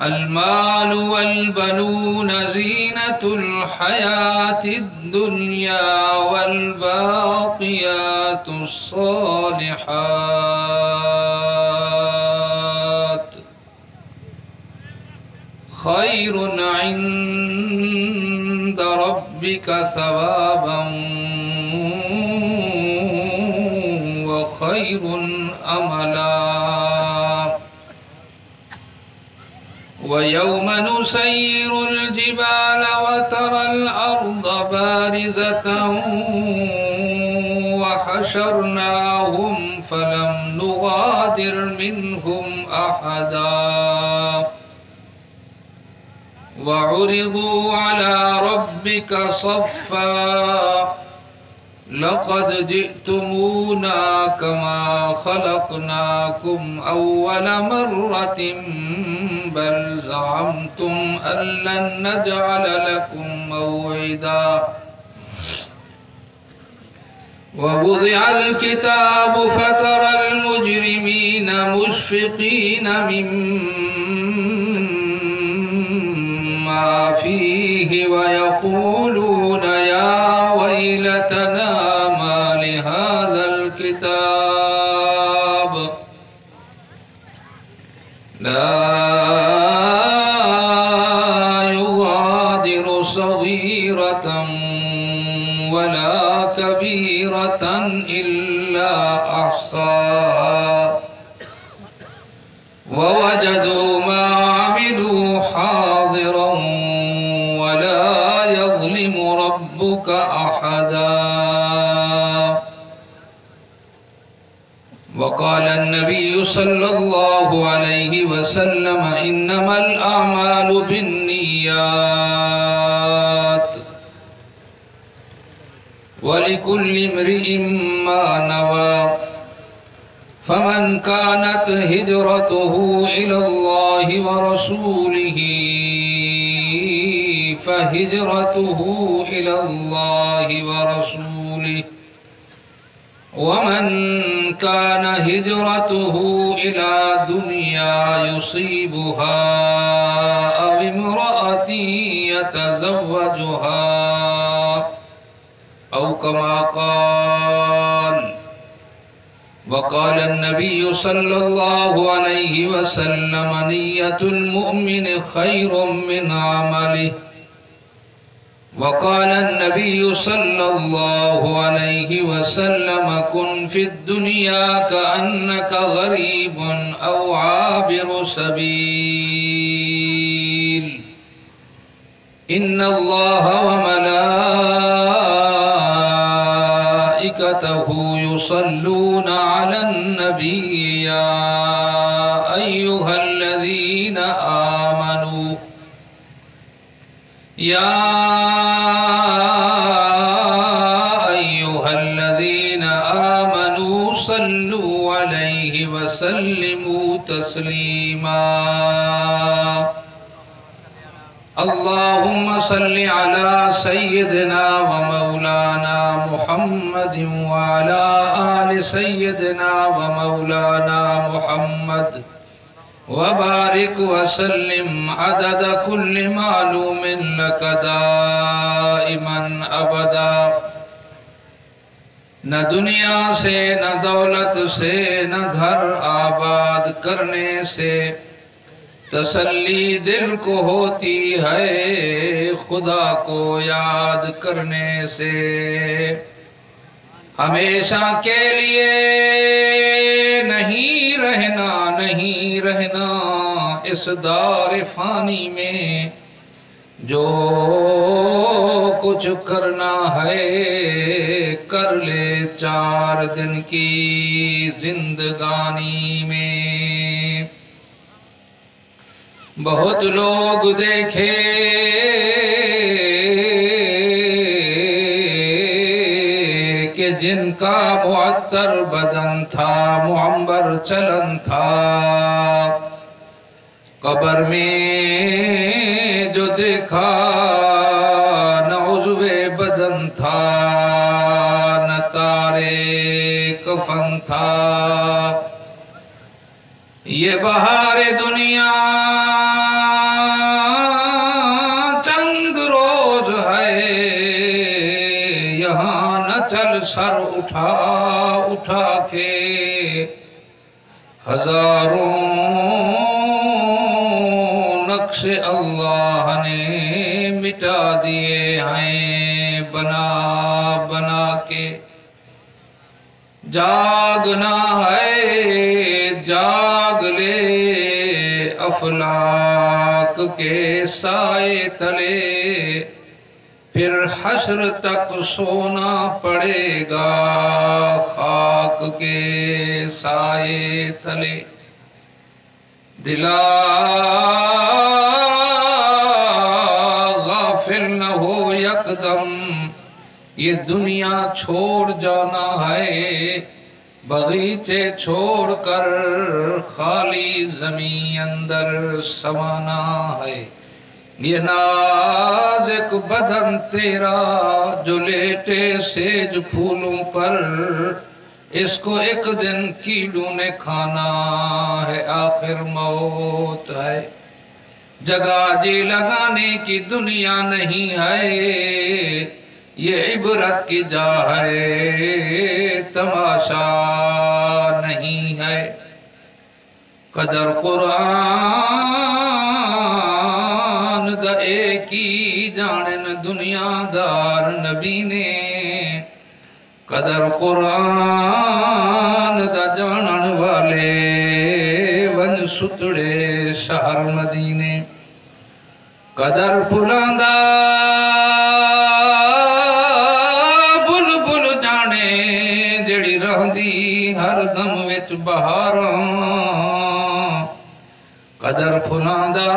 المال والبنون زينة الحياة الدنيا والباقيات الصالحات. خير عند ربك ثوابا وخير أملا. ويوم نسير الجبال وترى الأرض بارزة وحشرناهم فلم نغادر منهم أحدا. وعرضوا على ربك صفا لقد جئتمونا كما خلقناكم أول مرة بل زعمتم أن لن نجعل لكم موعدا. ووضع الكتاب فترى المجرمين مشفقين مما فيه ويقولون نوى فمن كانت هجرته إلى الله ورسوله فهجرته إلى الله ورسوله. ومن كان هجرته إلى دنيا يصيبها أو امرأة يتزوجها أو كما قال وقال النبي صلى الله عليه وسلم نية المؤمن خير من عمله. وقال النبي صلى الله عليه وسلم كن في الدنيا كأنك غريب أو عابر سبيل. إن الله وملائكته الذين آمنوا. يا أيها الذين آمنوا صلوا عليه وسلموا تسليما. اللهم صل على سيدنا ومولانا محمد وعلى آل سيدنا ومولانا محمد. وبارك وسلم عدد كل معلوم لك دائما ابدا نہ دنیا سے، نہ دولت سے، نہ گھر آباد کرنے سے تسلی دل کو ہوتی ہے خدا کو یاد کرنے سے۔ ہمیشہ کے لیے اس دار فانی میں جو کچھ کرنا ہے کر لے چار دن کی زندگانی میں۔ بہت لوگ دیکھے کہ جن کا معطر بدن تھا معمبر چلن تھا۔ قبر میں جو دیکھا نہ عضو بدن تھا، نہ تارے کفن تھا۔ یہ بہار دنیا چند روز ہے، یہاں نہ چل سر اٹھا اٹھا کے ہزاروں جاگنا ہے جاگ لے افلاک کے سائے تلے پھر حشر تک سونا پڑے گا خاک کے سائے تلے دلا یہ دنیا چھوڑ جانا ہے بغیچے چھوڑ کر خالی زمین اندر سمانا ہے۔ یہ نازک بدن تیرا جو لیٹے سیج پھولوں پر، اس کو ایک دن کیڑوں نے کھانا ہے، آخر موت ہے۔ جگہ جی لگانے کی دنیا نہیں ہے یہ عبرت کی جا ہے تماشا نہیں ہے۔ قدر قرآن دا ایک ہی جانن دنیا دار نبی نے۔ قدر قرآن دا جانن والے ون ستڑے شہر مدینے۔ قدر پھلاندہ قدر پھلاندہ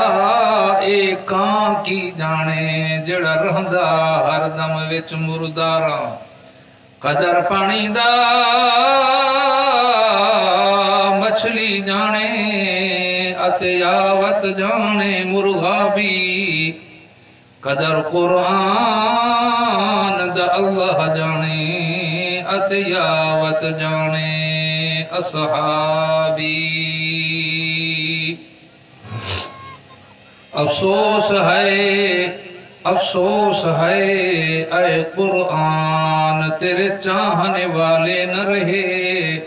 اے کان کی جانے جڑا رہندا ہر دم وچ مرداراں قدر پانی دا مچھلی جانے اتے آوت جانے مرغا بھی قدر قرآن دا اللہ جانے اتے آوت جانے اصحابی افسوس ہے افسوس ہے، اے قرآن تیرے چاہنے والے نہ رہے،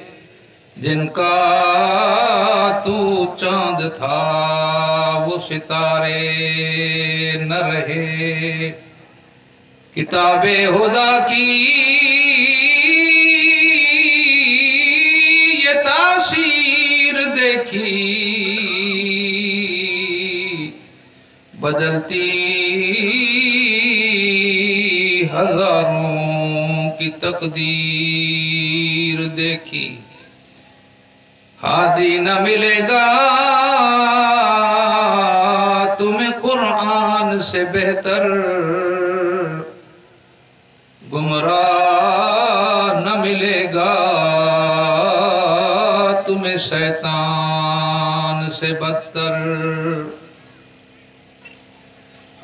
جن کا تو چاند تھا، وہ ستارے نہ رہے۔ کتاب خدا کی یہ تاثیر دیکھی۔ بدلتی ہزاروں کی تقدیر دیکھی۔ ہادی نہ ملے گا تمہیں قرآن سے بہتر۔ گمراہ نہ ملے گا تمہیں شیطان سے بدتر۔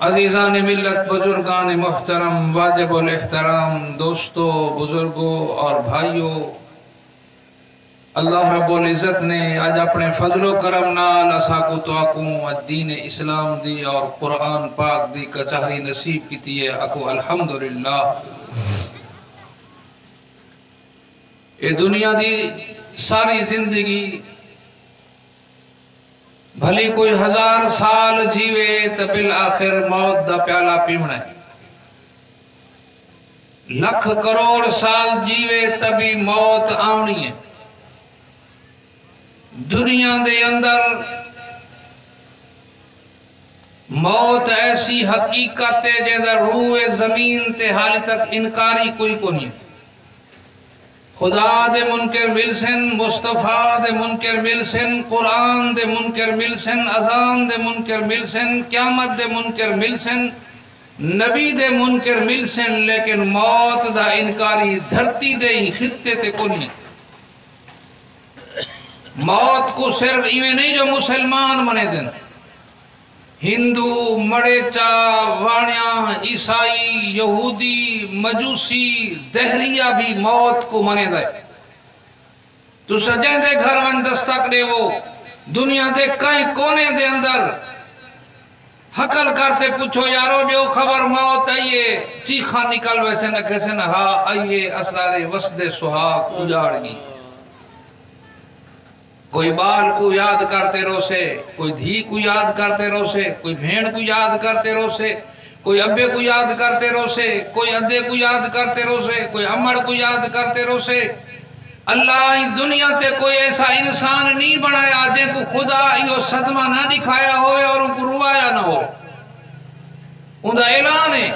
عزیزان ملت، بزرگان محترم، واجب الاحترام، دوستو بزرگوں اور بھائیوں اللہ رب العزت نے آج اپنے فضل و کرم نال اسا کو تو دین اسلام دی اور قرآن پاک دی کچہری نصیب کی ہے، اکو الحمدللہ۔ اے دنیا دی ساری زندگی بھلی کوئی ہزار سال جیوے تا بالآخر موت دا پیالہ پیمنا ہے۔ لکھ کروڑ سال جیوے تبھی موت آونی ہے۔ دنیا دے اندر موت ایسی حقیقت ہے جیدہ روح زمین تے حالی تک انکاری کوئی کو نہیں خدا دے منکر ملسن، مصطفیٰ دے منکر ملسن، قرآن دے منکر ملسن، اذان دے منکر ملسن، قیامت دے منکر ملسن، نبی دے منکر ملسن، لیکن موت دا انکاری دھرتی دے ہی خطے تے کو نہیں موت کو صرف ایویں نہیں جو مسلمان منے دن۔ ہندو مڑے مڑیچا وانیا عیسائی یہودی مجوسی دہریہ بھی موت کو منے دے تو سجیں دے گھر میں دستک دے وہ دنیا دے کئی کونے دے اندر حکل کرتے پوچھو یارو جو خبر موت آئیے چیخاں نکل ویسے نہ کیسے نہ ہا آئیے اسرار وسد سہاگ اجاڑ گی کوئی بال کو یاد کرتے رو سے کوئی دھی کو یاد کرتے رو سے کوئی بھین کو یاد کرتے رو سے کوئی ابے کو یاد کرتے رو سے کوئی ادے کو یاد کرتے رو سے کوئی امڑ کو یاد کرتے رو سے اللہ دنیا تے کوئی ایسا انسان نہیں بنایا جے کو خدا یہ صدمہ نہ دکھایا ہوئے اور ان کو روایا نہ ہو۔ ان دا اعلان ہے۔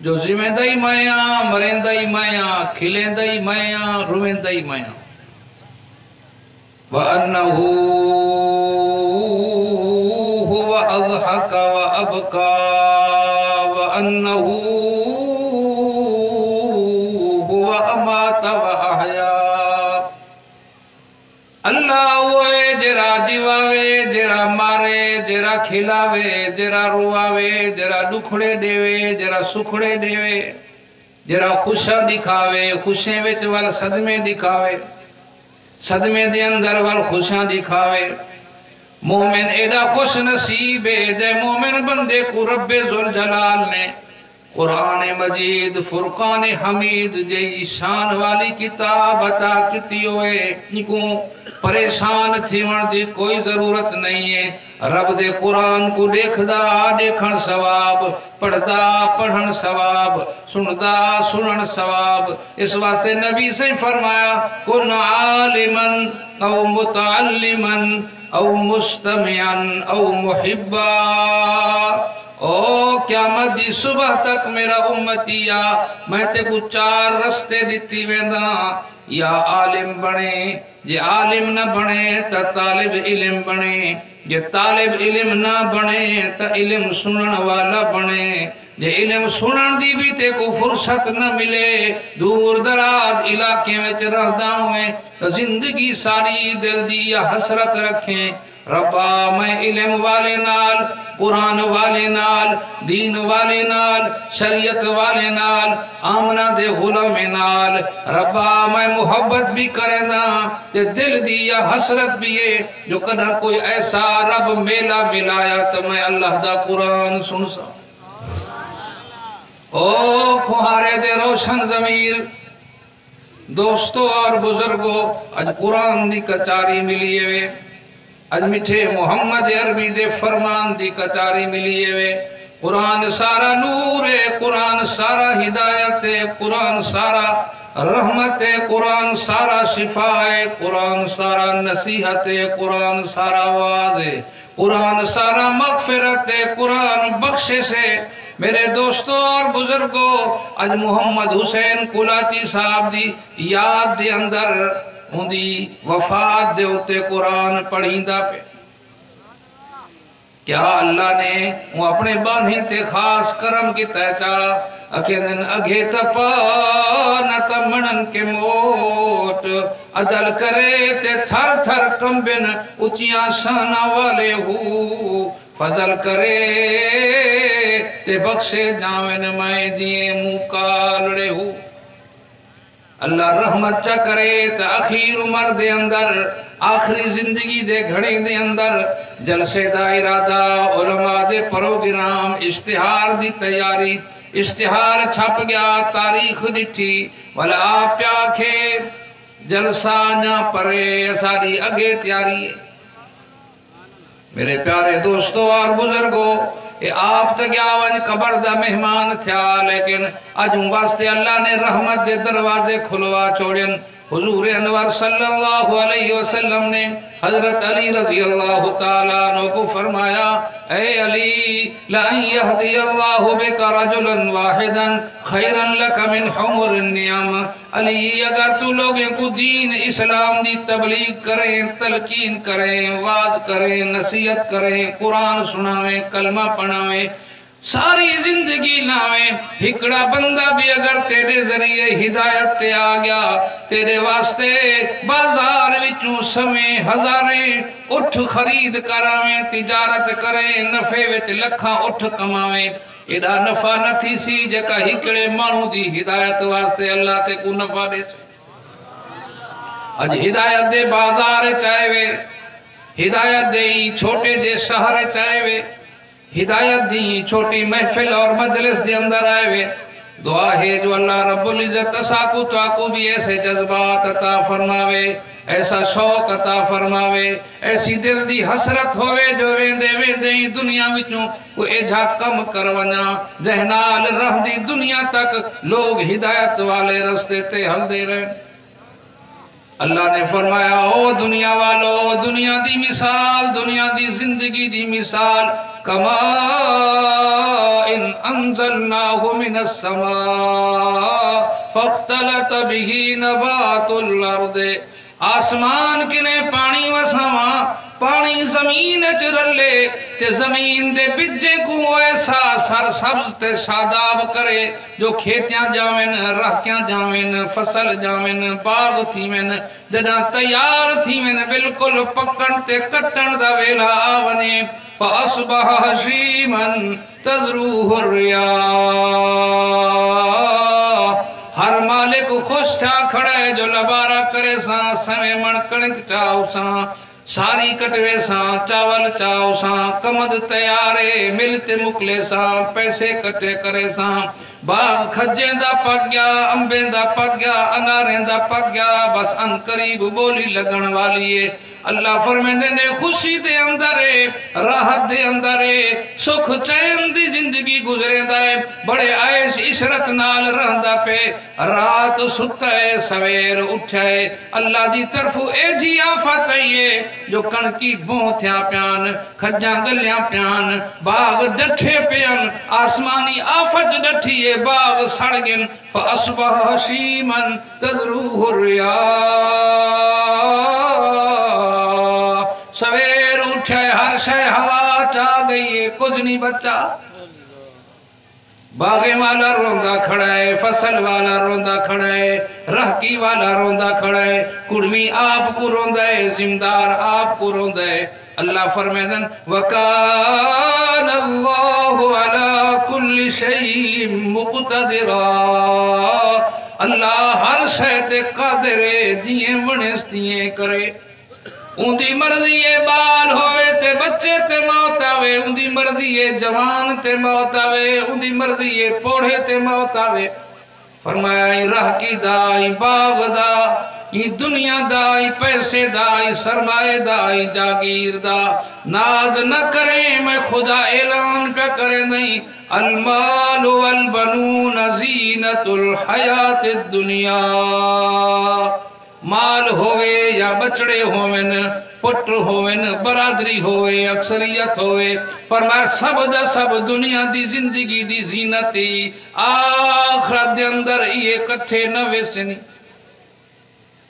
جو ذمہ دائی مایاں مرین دائی مایاں کھلیں دائی مایاں روین دائی مایاں وأنه هو أضحك وأبكى وأنه هو أمات وأحيا اللہ ہوئے جرا جیواوے، جرا مارے، جرا کھلاوے، جرا رواوے، جرا دکھڑے دیوے، جرا سکھڑے دیوے، جرا خوشا دکھاوے، خوشیں وچ وال صدمے دکھاوے۔ صدمے دے اندر وال خوشاں دکھاوے مومن ایڈا خوش نصیب ہے دے مومن بندے کو رب ذوالجلال نے قرآن مجید، فرقان حمید جئی شان والی کتاب عطا کیتی ہوئے۔ نکو پریشان تھی دی کوئی ضرورت نہیں ہے۔ رب دے قرآن کو دیکھ دا دیکھن ثواب، پڑھدا، پڑھن ثواب، سندا، سنن ثواب۔ اس واسطے نبی سے فرمایا، کن عالمن او متعلمن او مستمعن او محبا۔ او قیامت دی صبح تک میرا امتیا میں تے کو چار رستے دیتی ویندہ۔ یا عالم بنے یہ عالم نہ بنے تا طالب علم بنے۔ یہ طالب علم نہ بنے تا علم سنن والا بنے۔ یہ علم سنن دی بھی تے کو فرصت نہ ملے۔ دور دراز علاقے میں رہدا ہوئے، زندگی ساری دل دی یا حسرت رکھیں۔ ربا، میں علم والے نال، قرآن والے نال، دین والے نال، شریعت والے نال، آمنہ دے غلام نال۔ ربا، میں محبت بھی کرے نا، تے دل دی یا حسرت بھی ہے۔ جو کنا کوئی ایسا رب میلا ملایا تو میں اللہ دا قرآن سن سا۔ او کھوارے دے روشن ضمیر۔ دوستو اور بزرگو اج قرآن دی کچاری ملیے وے اج میٹھے محمد عربی دے فرمان دی کچاری ملیے وے قرآن سارا نور ہے، قرآن سارا ہدایت ہے، قرآن سارا رحمت ہے، قرآن سارا شفا ہے، قرآن سارا نصیحت ہے، قرآن سارا آواز ہے، قرآن سارا مغفرت ہے، قرآن بخشش ہے۔ میرے دوستو اور بزرگو، اج محمد حسین کلاچی صاحب دی یاد دے اندر ہوندی وفات دے ہوتے قرآن پڑھیں دا پہ کیا اللہ نے وہ اپنے بانے تے خاص کرم کی تیچا اکیدن اگے تپا نہ تمنن کے موٹ عدل کرے تے تھر تھر کمبن اچیاں شانہ والے ہو فضل کرے تے بخشے جاوین میں دیئے مکالڑے ہو اللہ رحمت چا کرے تا اخیر عمر دے اندر، آخری زندگی دے گھڑے دے اندر، جلسے دا ارادہ، علماء دے پروگرام، اشتہار دی تیاری، اشتہار چھپ گیا، تاریخ ڈٹھی والا آپ پیا کھے جلسہ نہ پرے ساری اگے تیاری ہے۔ میرے پیارے دوستو اور بزرگو اے آپ تک آوان قبر دا مہمان تھیا لیکن اج واسطے اللہ نے رحمت دے دروازے کھلوا چھوڑین۔ حضور انور صلی اللہ علیہ وسلم نے حضرت علی رضی اللہ تعالیٰ عنہ کو فرمایا، اے علی، لَأَن يَهْدِيَ اللَّهُ بِكَ رَجُلًا وَاحِدًا خَيْرًا لَكَ مِنْ حُمُرِ النِّعَمَ. علی، اگر تو لوگیں کو دین اسلام دی تبلیغ کریں، تلقین کریں وعد کریں، نصیحت کریں، قرآن سناویں، کلمہ پڑھاویں ساری زندگی ناویں ہکڑا بندہ بھی اگر تیرے ذریعے ہدایت تے آ گیا، تیرے واسطے بازار وچوں سمیں ہزاریں اٹھ خرید کراویں، تجارت کریں، نفے وچ لکھاں اٹھ کماویں۔ ایڈا نفع نہ تھی سی جکا ہکڑے مانو دی ہدایت واسطے اللہ تے کو نفع دے سی اج ہدایت دے بازار چاہے وے، ہدایت دے چھوٹے جے شہر چاہے وے۔ ہدایت دی چھوٹی محفل اور مجلس دے اندر آئے ہوئے دعا ہے جو اللہ رب العزت ساکو تو بھی ایسے جذبات عطا فرماوے، ایسا شوق عطا فرماوے، ایسی دل دی حسرت ہوئے جو ویندے ویندے ہی دنیا وچوں وہ ایجا کم کرونا جہنال رہ دی دنیا تک لوگ ہدایت والے رستے تے حل دے رہے ہیں اللہ نے فرمایا، او دنیا والو، دنیا دی مثال، دنیا دی زندگی دی مثال، کما ان انزلناہ من السماء فاختلت بھی نبات الارض. آسمان کنے پانی وساواں پانی زمین چرلے تے زمین دے بجے کو ایسا سر سبز تے شاداب کرے جو کھیتیاں جاوین رہکیاں جاوین، فصل جاوین، باغ تھیوین جنا تیار تھیوین، بالکل پکن تے کٹن دا ویلا آونے۔ فَأَصْبَحَ حَشِيمًا تَذْرُوهُ الرِّيَاء ہر مالک خوش تھا کھڑے جو لبارہ کرے ساں سمے من کنک چاہو ساں۔ ساری کٹوے ساں چاول چاہو ساں کمد تیارے ملتے مکلے ساں پیسے کٹے کرے ساں باغ کھجیں دا پک امبیں دا پگیا گیا دا پک بس ان قریب بولی لگن والی اللہ فرمیندے نے خوشی دے اندرے راحت دے اندرے سکھ چین دی زندگی گزرے دائے بڑے عیش عشرت نال رہندہ پہ رات سکتے سویر اٹھائے اللہ دی طرف اے جی آفت آئیے جو کنکی بہتیاں پیان، کھجاں گلیاں پیان، باغ ڈٹھے پیان۔ آسمانی آفت ڈٹھیے باغ سڑگن فَأَصْبَحَ حَشِيمًا تَذْرُوهُ الرِّيَاء سویر شے ہوا چاہ گئی ہے، کچھ نہیں بچا۔ باغے والا روندہ کھڑا ہے، فصل والا روندہ کھڑا ہے، رہکی والا روندہ کھڑا ہے۔ کڑمی آپ کو روندہ ہے زمدار آپ کو روندہ ہے۔ اللہ فرمیدن وَكَانَ اللَّهُ عَلَى كُلِّ شَيْءٍ مُقْتَدِرًا۔ اللہ ہر شہتے قادرے دیئے ونستیئے کرے۔ اندی مرضی بال ہوئے تے بچے تے موت آوے اندی مرضی جوان تے موت آوے اندی مرضی پوڑھے تے موت آوے فرمایا ہی رہ کی دائی باغ دا ای دنیا دائی پیسے دائی سرمائے دائی جاگیر دا ناز نہ کریں میں خدا اعلان پہ کریں نہیں المال والبنون زینت الحیات الدنیا مال ہوئے یا بچڑے ہوئن پٹر ہوئن برادری ہوئے اکثریت ہوئے فرمایا سب دا سب دنیا دی زندگی دی زینتی آخرت دے اندر یہ کٹھے نوے سے نہیں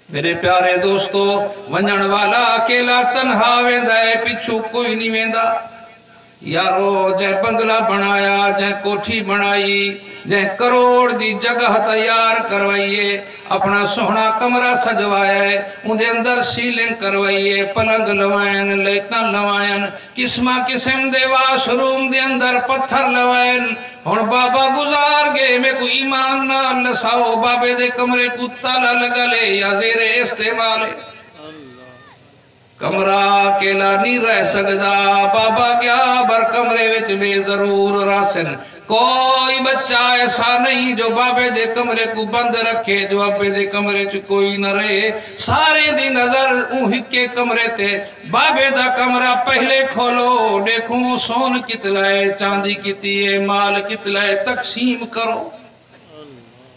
میرے پیارے دوستو ونجن والا اکیلا تنہا ویندہ ہے پچھو کوئی نہیں ویندہ یارو جے بنگلہ بنایا جے کوٹھی بنائی جے کروڑ دی جگہ تیار کروائیے اپنا سونا کمرہ سجوایا ہے اندھے اندر سیلیں کروائیے پلنگ لوائن لیٹنا لوائن کسمہ قسم دے واش روم دے اندر پتھر لوائن اور بابا گزار گئے میں کوئی ایمان نہ لساؤ بابے دے کمرے کو تالا لگا لے یا زیر استعمال ہے کمرہ اکیلا نہیں رہ سکتا بابا کیا بر کمرے وچ میں ضرور راسن کوئی بچہ ایسا نہیں جو بابے دے کمرے کو بند رکھے جو بابے دے کمرے چ کوئی نہ رہے سارے دی نظر اون ہکے کمرے تے بابے دا کمرہ پہلے کھولو دیکھوں سون کتلائے چاندی کتی ہے مال کتلائے تقسیم کرو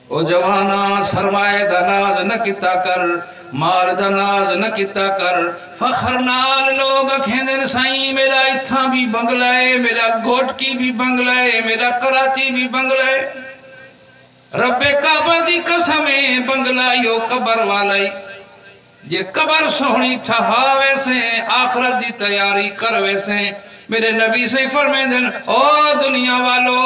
او جوانا سرمائے دا ناز نہ کتا کر مال دا ناز نہ کتا کر فخر نال لوگ کھیندن سائیں میرا اتھا بھی بنگلائے میرا گوٹ کی بھی بنگلائے میرا کراچی بھی بنگلائے رب کعبہ دی قسمیں بنگلائیو قبر والائی یہ قبر سہنی ٹھہاوے سے آخرت دی تیاری کروے سے میرے نبی سے فرمائے دن او دنیا والو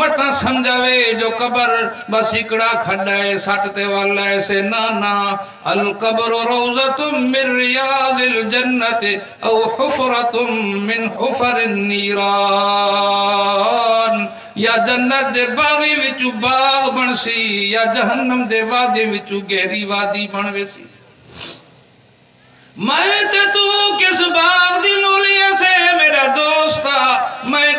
مٹا سمجھاوے جو قبر بس اکڑا کھڑائے ساٹتے والا ایسے نانا القبر روزت من ریاض الجنت او حفرت من حفر النیران یا جنت دے باغی وچو باغ بنسی یا جہنم دے وادی وچو گہری وادی بنوے سی میں تے تو کس باغ دی نولی سے میرا دوستا میں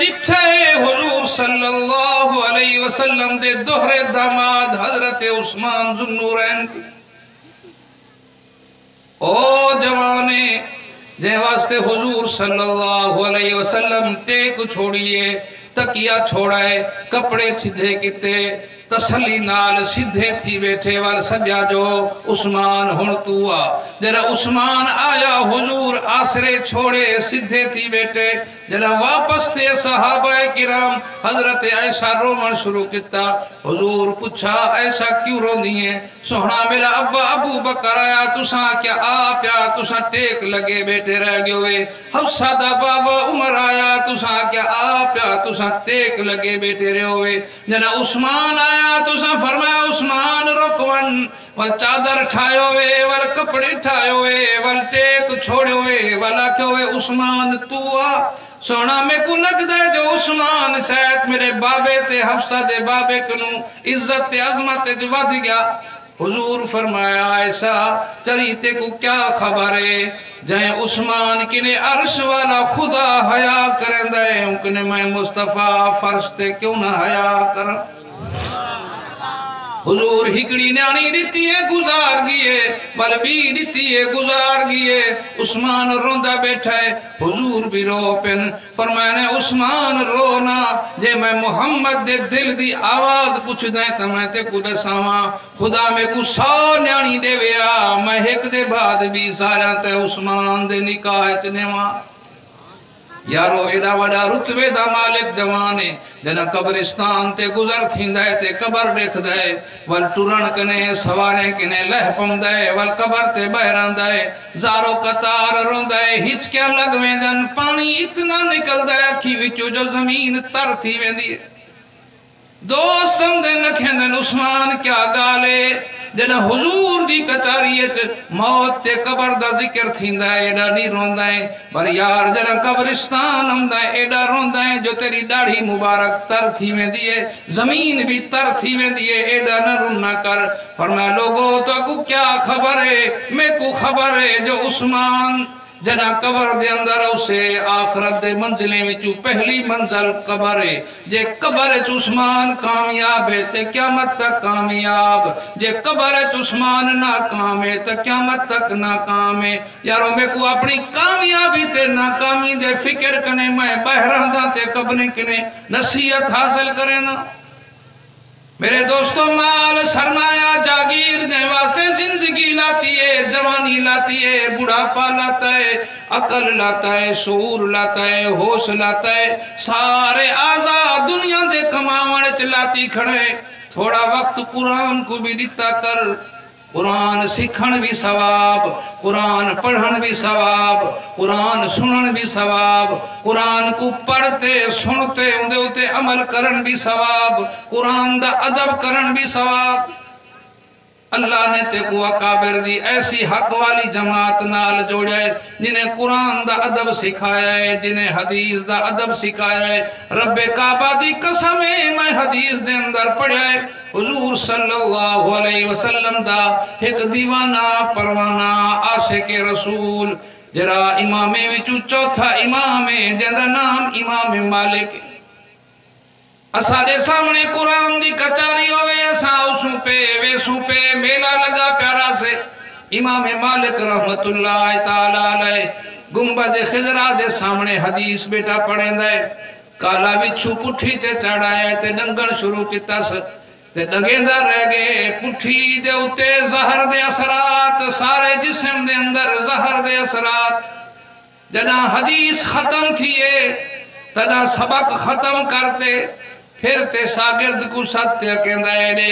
ڈٹھا دے دوہرے داماد حضرت عثمان ذنورین او جوانے جے واسطے حضور صلی اللہ علیہ وسلم، ٹیک چھوڑیے تکیا چھوڑائے، کپڑے چھدے کتے تسلی نال سدھے تھی بیٹھے، وال سجا جو، عثمان ہن تو جرا عثمان آیا، حضور آسرے چھوڑے سدھے تھی بیٹھے جرا واپس تھے صحابہ کرام حضرت ایسا رومن شروع کتا حضور پچھا ایسا کیوں رو دیئے سوہنا میرا ابا ابو بکر آیا تسا کیا آپیا تسا ٹیک لگے بیٹھے رہ گئے ہوئے؟ حفصہ دا بابا عمر آیا تسا کیا آپیا تسا ٹیک لگے بیٹھے رہے ہوئے؟ جنا عثمان آیا فرمایا فرمایا، عثمان رکون ول چادر ٹھائے ہوئے، ول کپڑے ٹھائے ہوئے، ول ٹیک چھوڑے ہوئے، ول آکے ہوئے، عثمان تو آ سونا میں کو لگ دے جو عثمان سیت میرے بابے تے حفظہ دے بابے کنو عزت تے عظمت تے جوا دی گیا حضور فرمایا ایسا چریتے کو کیا خبر ہے جائیں عثمان کنے عرش والا خدا حیاء کریں دے انکنے میں مصطفیٰ فرشتے کیوں نہ حیاء کریں حضور ہکڑی نیانی دیتی ہے، گزار گئے بل بھی دیتی ہے، گزار گئے عثمان روندہ بیٹھا ہے، حضور بھی رو پن۔ فرمائنے عثمان رونا، جے میں محمد دے دل دی آواز پوچھ دیں تا میں تے کدے ساما خدا میں کو سو نیانی دے ویا، میں ایک دے بعد بھی سارا تے عثمان دے نکاہ چنے ماں یارو، ایڈا وڈا رتبے دا مالک جوانے جنا قبرستان تے گزر تھین دائے تے قبر دیکھ دائے ول ٹورن کنے، سوارے کنے لہ پم دائے ول قبر تے بہران دائے زارو قطار رون دائے ہچ کیا لگ میں دن پانی اتنا نکل دائے کی وچو جو زمین تر تھی میں دیئے دوست سمدے نکھیں دن عثمان کیا گالے جن حضور دی کچاریت موت تے قبر دا ذکر تھیندا ہے ایڈا نہیں روندا ہے پر یار جن قبرستان ہمدا ہے ایڈا روندا ہے جو تیری داڑھی مبارک تر تھی میں دیئے زمین بھی تر تھی میں دیئے ایڈا نہ رونا کر فرمایا لوگو تو کو کیا خبر ہے میں کو خبر ہے جو عثمان جنا قبر دے اندر اسے آخرت دے منزلیں میں چو پہلی منزل قبر ہے۔ جے قبر چسمان کامیاب ہے تے قیامت تک کامیاب۔ جے قبر چسمان ناکام ہے تے قیامت تک ناکام ہے۔ یارو میں کو اپنی کامیابی تے ناکامی دے فکر کنے میں بہران دا تے قبر کنے نصیحت حاصل کریں نا۔ میرے دوستو، مال سرمایہ جاگیر جائیں واسطے زندگی لاتی ہے، جوانی لاتی ہے، بڑھاپا لاتا ہے، عقل لاتا ہے، شعور لاتا ہے، ہوش لاتا ہے۔ سارے آزاد دنیا دے کماوڑ چلاتی کھڑے تھوڑا وقت قرآن کو بھی دیتا کر قرآن سکھن بھی ثواب قرآن پڑھن بھی ثواب قرآن سنن بھی ثواب قرآن کو پڑھتے سنتے اندھے ہوتے عمل کرن بھی ثواب قرآن دا ادب کرن بھی ثواب اللہ نے تے کو اکابر دی ایسی حق والی جماعت نال جوڑے جنہیں قرآن دا عدب سکھایا ہے، جنہیں حدیث دا عدب سکھایا ہے۔ رب کعبہ دی قسمیں میں حدیث دے اندر پڑھا ہے۔ حضور صلی اللہ علیہ وسلم دا ایک دیوانہ پروانہ عاشق رسول جرا امام وچو چوتھا امام جندہ نام امام مالک ہے۔ اساڑے سامنے قرآن دی کچاری ہوئے اسا اسوں پہ ویسوں پہ میلہ لگا پیارا سے امام مالک رحمت اللہ تعالیٰ علیہ گمبد خضرہ دے سامنے حدیث بیٹا پڑھیں دے کالا بچھو پٹھی تے چڑھائے تے ڈنگن شروع کی تس تے ڈنگیں دا رہ گئے پٹھی دے اتے زہر دے اثرات سارے جسم دے اندر زہر دے اثرات جنا حدیث ختم تھیے تنا سبق ختم کرتے پھر تے ساگرد کو ستیا کہندہ ہے دے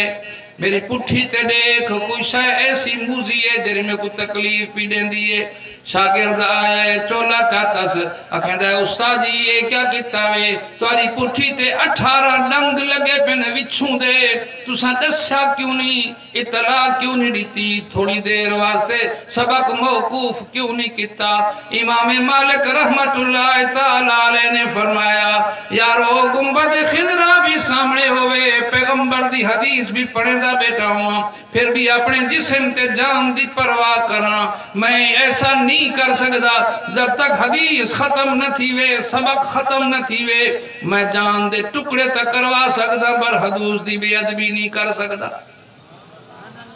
میری پٹھی تے دیکھ کوئی شاہ ایسی موزی ہے جنہیں میں کو تکلیف پی دیں دیئے شاگرد آیا ہے چولا چاہتا سے اکھیندہ ہے استاد جی یہ کیا کتا ہے تواری پٹھی تے اٹھارہ ڈنگ لگے پہنے وچھوں دے تو ساں دسیا کیوں نہیں اطلاع کیوں نہیں دیتی تھوڑی دیر واسطے سبق موقوف کیوں نہیں کتا امام مالک رحمت اللہ تعالیٰ علیہ نے فرمایا یارو گمبد خضرہ بھی سامنے ہوئے پیغمبر دی حدیث بھی پڑھے دا بیٹا ہوں پھر بھی اپنے جسم تے جان دی پرواہ کرنا میں ایسا نہیں نہیں کر سکتا۔ جب تک حدیث ختم نہ تھی وے سبق ختم نہ تھی وے میں جان دے ٹکڑے تک کروا سکتا، پر حدوث دی بے ادبی نہیں کر سکتا۔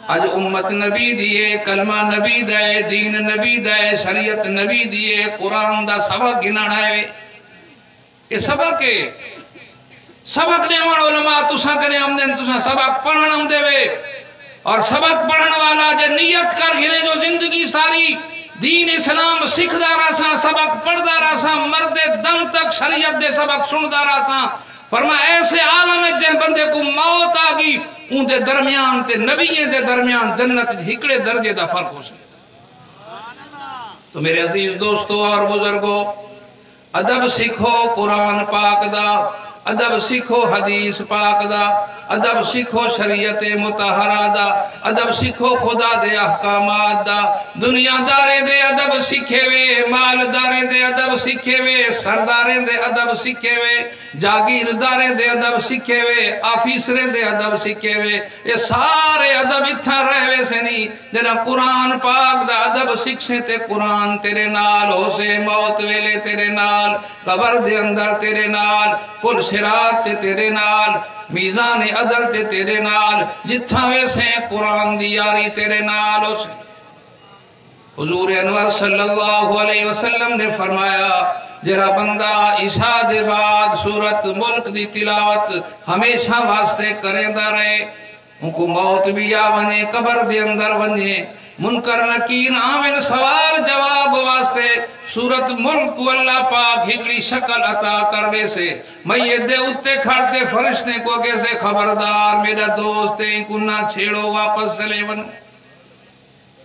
آج امت نبی دیئے، کلمہ نبی دائے دین نبی دائے شریعت نبی دیئے، قرآن دا سبق گنانا ہے یہ سبق ہے۔ سبق نے ہمارا علماء تسا کرے ہم دیں تسا سبق پڑھن ہم دے وے۔ اور سبق پڑھن والا جے نیت کر گھنے جو زندگی ساری دین اسلام سکھ دارا سا سبق پڑھ دارا سا مرد دم تک شریعت دے سبق سن دارا سا فرما ایسے عالم جے بندے کو موت آگی ان دے درمیان تے نبییں دے درمیان جنت ہکڑے درجے دا فرق ہو سکے تو میرے عزیز دوستو اور بزرگو، ادب سکھو قرآن پاک دا۔ ادب سکھو حدیث پاک دا، ادب سکھو شریعت متحرہ دا، ادب سکھو خدا دے احکامات دا۔ دنیا دارے دے ادب سکھے وے، مال دارے دے ادب سکھے وے، سردارے دے ادب سکھے وے، جاگیر دارے دے ادب سکھے وے، آفیسرے دے ادب سکھے وے۔ یہ سارے ادب اتھا رہے وے سے نہیں جنہ قرآن پاک دا ادب سکھ سے تے قرآن تیرے نال ہو سے موت ویلے تیرے نال، قبر دے اندر تیرے نال، پل سرات تے تیرے نال، میزان عدل تے تیرے نال جتھا ویسے قرآن دیاری تیرے نال ہو حضور انور صلی اللہ علیہ وسلم نے فرمایا جرا بندہ عیسیٰ دے بعد سورت ملک دی تلاوت ہمیشہ واسطے کریں دا رہے، ان کو موت بھی آونے، قبر دے اندر بنے منکر نکین آمین سوال جواب واسطے سورت ملک کو اللہ پاک ہگلی شکل عطا کرنے سے میں یہ دے اتے کھڑتے فرشنے کو کیسے خبردار میرا دوستے کنہ چھیڑو واپس چلے بنو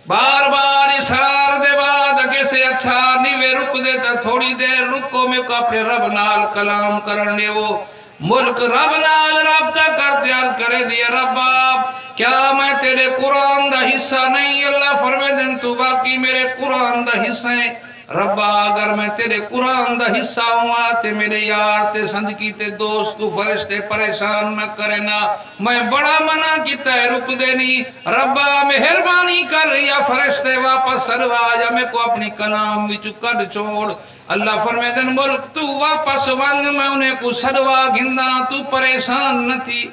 بار بار اسرار دے بعد کیسے اچھا نیوے رک دے دیتا تھوڑی دیر رکو، میں کو اپنے رب نال کلام کرنے وہ۔ ملک رب نال رابطہ کرتے عرض کرے دیا رب آپ۔ کیا میں تیرے قرآن دا حصہ نہیں، اللہ فرمے دن تو باقی میرے قرآن دا حصہ ہیں۔ ربا اگر میں تیرے قرآن دا حصہ ہوں آتے میرے یار تے صندقی تے دوست کو فرشتے پریشان نہ کرے نا، میں بڑا منع کیتا ہے، رک دینی ربا مہربانی کر یا فرشتے واپس سروا، یا میں کو اپنی کلام بھی چکر چھوڑ۔ اللہ فرمے دن ملک تو واپس ون، میں انہیں کو سروا گھندا تو پریشان نہ تھی۔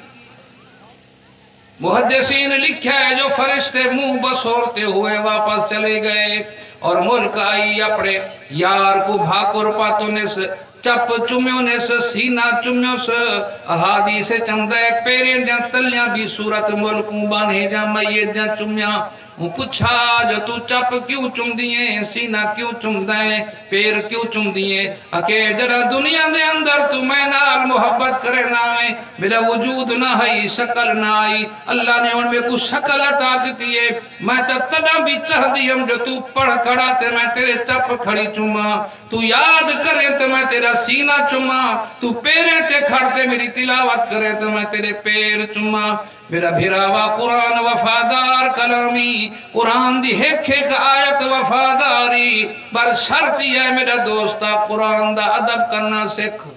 محدثین لکھا ہے، جو فرشتے منہ بسورتے ہوئے واپس چلے گئے۔ اور ملک آئی اپنے یار کو بھاکر پاتوں نے سے، چپ چمیوں نے سے، سینہ چمیوں سے۔ احادی سے چندے پیرے دیا، تلیاں بھی صورت ملکوں بانے دیاں مئیے دیا چمیاں وہ پچھا جو تو چپ کیوں چم دیئے سینہ کیوں چم دائیں پیر کیوں چم دیئے اکے جرہ دنیا دے اندر تو میں نال محبت کرے نہ آئے میرا وجود نہ ہے شکل نہ آئی اللہ نے ان میں کچھ شکل عطا کیتی ہے میں تا تڑا بھی چاہ دیم جو تو پڑھ کڑا تے میں تیرے چپ کھڑی چما تو یاد کرے تو میں تیرا سینہ چما تو پیرے تے کھڑتے میری تلاوت کرے تو میں تیرے پیر چما میرا بھیراوا قرآن وفادار کلامی، قرآن دی ایک ایک آیت وفاداری بر شرط یہ ہے میرا دوستا، قرآن دا ادب کرنا سکھ۔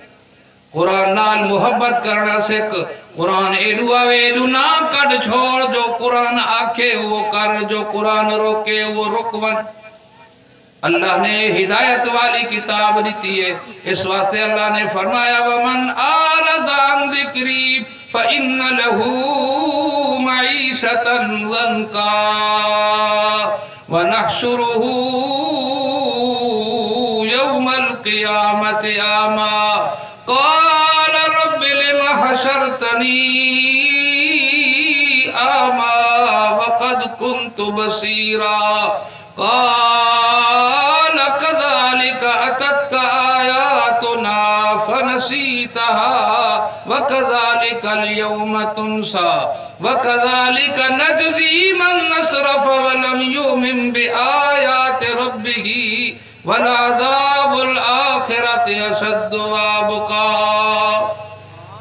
قرآن نال محبت کرنا سکھ۔ قرآن ایلو آوے، ایلو نہ کٹ چھوڑ، جو قرآن آکے وہ کر، جو قرآن روکے وہ رکون۔ اللہ نے ہدایت والی کتاب دیتی ہے۔ اس واسطے اللہ نے فرمایا، ومن آرد عن ذکری فإن له معیشتا ذنکا ونحشره يوم القیامت آما قال رب لم حشرتنی آما وقد كنت بصیرا قال وكذلك اليوم تنسى وكذلك نجزي من نصرف ولم يؤمن بآيات ربه والعذاب الآخرة أشد وابقى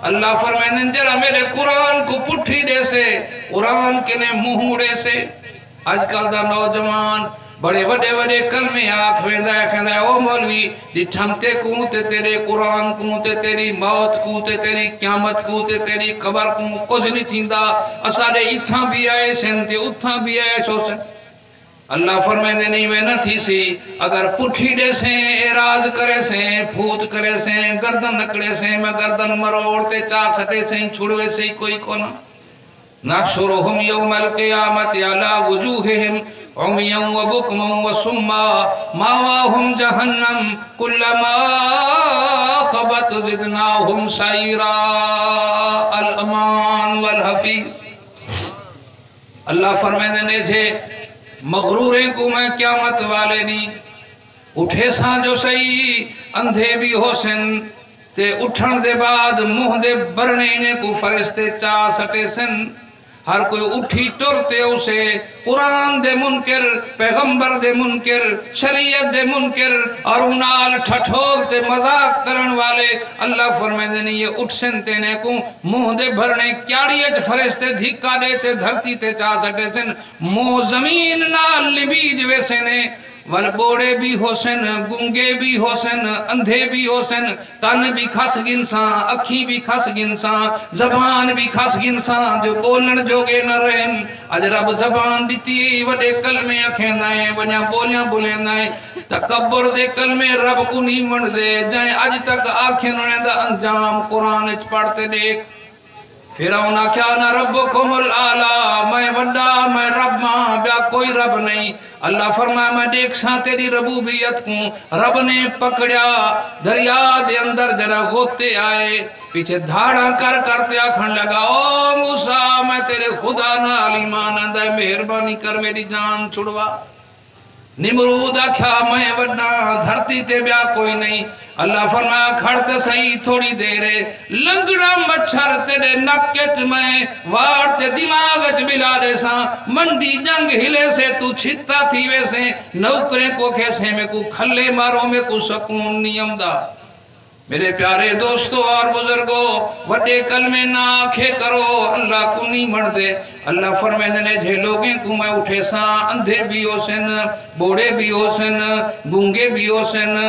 اللہ فرمائیں جرا میرے قرآن کو پٹھی دے سے، قرآن کے نے مہوڑے سے، آج کل دا نوجوان بڑے بڑے بڑے کلمے آنکھ ویندہ ہے کہندہ ہے او مولوی ڈٹھنتے کونتے تیرے قرآن کونتے تیری موت کونتے تیری قیامت کونتے تیری قبر کون کچھ نہیں تھیندہ اسارے اتھاں بھی آئے سنتے اتھاں بھی آئے سوچن اللہ فرمائے دے نہیں میں نہ تھی سی اگر پٹھی دے سے اعراض کرے سے پھوت کرے سے گردن نکڑے سے میں گردن مروڑتے چاہ سٹے سے چھوڑوے سے کوئی کونا نحشرهم يوم القيامة على وجوههم عميا وبكما وصما ماواهم جهنم كلما خبت زدناهم سيرا الامان والحفیظ اللہ فرمائے نے جھے مغروریں کو میں قیامت والے نہیں. اٹھے ساں جو صحیح اندھے بھی ہو سن. تے اٹھن دے بعد مہ دے برنے نے کو فرشتے چاہ سٹے سن. ہر کوئی اٹھی ٹرتے اسے، قرآن دے منکر، پیغمبر دے منکر، شریعت دے منکر، اور انال ٹھٹھول تے مذاق کرن والے۔ اللہ فرمائے دینے یہ اٹھ سنتے نے کو موہ دے بھرنے کیاڑی اچ فرشتے دھکا دیتے دھرتی تے چاہ سٹے سن۔ موہ زمین نال لبیج ویسے نے۔ ول بوڑے بھی ہو سن گنگے بھی ہو سن اندھے بھی ہو سن تن بھی کھس گنساں اکھی بھی کھس گنساں زبان بھی کھس گنساں جو بولن جوگے نہ رہن اج رب زبان دیتی وڈے کلمے اکھیں دائیں ونیا بولیاں بولیں دائیں تکبر دے کلمے رب کو نہیں من دے جائیں اج تک آنکھیں نوڑیں دا انجام قرآن اچ پڑھتے کیا نہ ربکم العالی میں وڈا، میں رب ماں، بیا کوئی رب نہیں۔ اللہ فرمایا، میں دیکھ ساں تیری ربوبیت کو رب نے پکڑیا دریا دے اندر جرا غوتے آئے۔ پیچھے دھاڑا کر کرتے آکھن لگا، او موسیٰ، میں تیرے خدا نہ علیمان اندہ مہربانی کر، میری جان چھڑوا۔ نمرود آکھا، میں وڈا دھرتی تے بیا کوئی نہیں۔ اللہ فرمایا کھڑتے سہی تھوڑی دیرے لنگڑا مچھر تیرے نکت میں وارتے اچ بلا دے سا منڈی جنگ ہلے سے تو چھتا تھی ویسے۔ نوکریں کو کیسے میں کو کھلے ماروں میں کو سکون نیم دا میرے پیارے دوستو اور بزرگو، وڈے کلمے نہ آنکھے کرو، اللہ کو نہیں مڑ دے۔ اللہ فرمے دنے جھے لوگیں کو میں اٹھے ساں، اندھے بھی ہو سن بوڑے بھی ہو سن، گونگے بھی ہو سن۔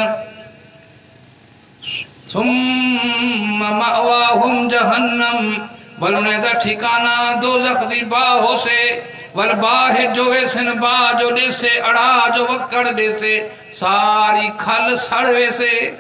ثم مأواہم جہنم۔ بلنے دا ٹھکانا دوزخ دی باہو سے۔ والباہ جو ویسن باہ جو دے سے اڑا جو وکڑ دے سے۔ ساری کھل سڑ ویسے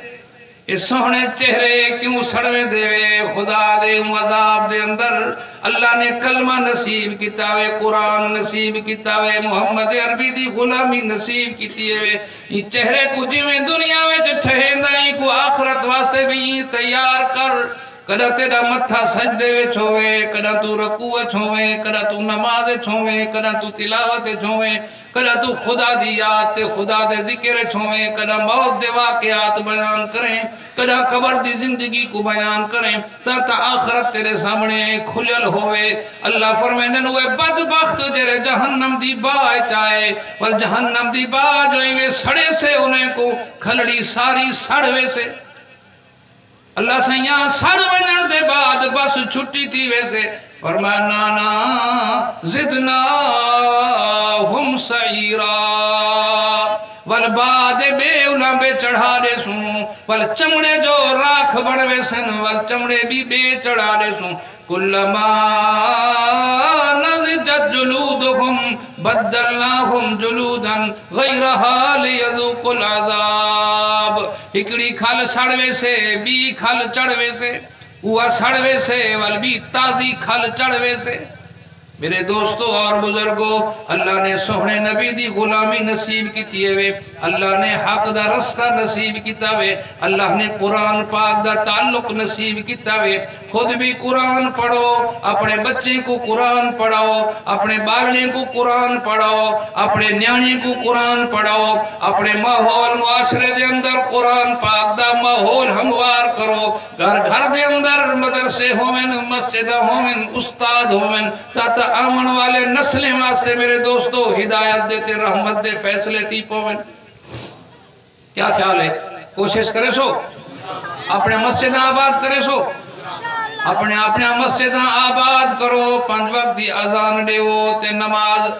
اس سونے چہرے کیوں سڑویں دے وے؟ خدا دے عذاب دے اندر۔ اللہ نے کلمہ نصیب کیتا وے، قرآن نصیب کیتا وے، محمد عربی دی غلامی نصیب کیتی وے۔ یہ چہرے کو جویں دنیا وچ چٹھے ہی کو آخرت واسطے بھی تیار کر۔ کدا تیرا متھا سجدے وچ ہوئے کدا تو رکوع وچ ہوئے کدا تو نماز وچ ہوئے کدا تو تلاوت وچ ہوئے کدا تو خدا دی یاد تے خدا دے ذکر وچ ہوئے کدا موت دے واقعات بیان کریں کدا قبر دی زندگی کو بیان کریں تاکہ آخرت تیرے سامنے کھلل ہوئے اللہ فرمائے دن ہوئے بدبخت جرے جہنم دی باہ چاہے ول جہنم دی باہ جو ہی سڑے سے انہیں کو کھلڑی ساری سڑوے سے اللہ سے یہاں سڑ ونن دے بعد بس چھٹی تھی ویسے فرمایا نانا زدنا ہم سعیرا والباد بے اولا بے چڑھا دے سوں وال چمڑے جو راکھ بڑھوے سن وال چمڑے بھی بے چڑھا دے سوں کلما نزجت جلودهم بدلناهم جلودا غیرها لیذوق العذاب۔ ہکڑی کھل سڑوے سے، بی کھل چڑوے سے ہوا سڑوے سے والبی تازی کھل چڑوے سے۔ میرے دوستو اور بزرگو، اللہ نے سہنے نبی دی غلامی نصیب کی تیوے اللہ نے حق دا رستہ نصیب کی تاوے اللہ نے قرآن پاک دا تعلق نصیب کی تاوے خود بھی قرآن پڑھو، اپنے بچے کو قرآن پڑھو اپنے بارنے کو قرآن پڑھو اپنے نیانے کو قرآن پڑھو اپنے ماحول معاشرے دے اندر قرآن پاک دا ماحول ہموار کرو۔ گھر گھر دے اندر مدرسے ہومن مسجد ہومن، استاد ہومن تاتا آمن والے نسلیں واسطے میرے دوستو، ہدایت دیتے، رحمت دے، فیصلے تی پوین کیا خیال ہے؟ کوشش کرے سو؟ اپنے مسجدہ آباد کرے سو؟ اپنے اپنے مسجدہ آباد کرو، پنج وقت دی ازان دیو تے نماز۔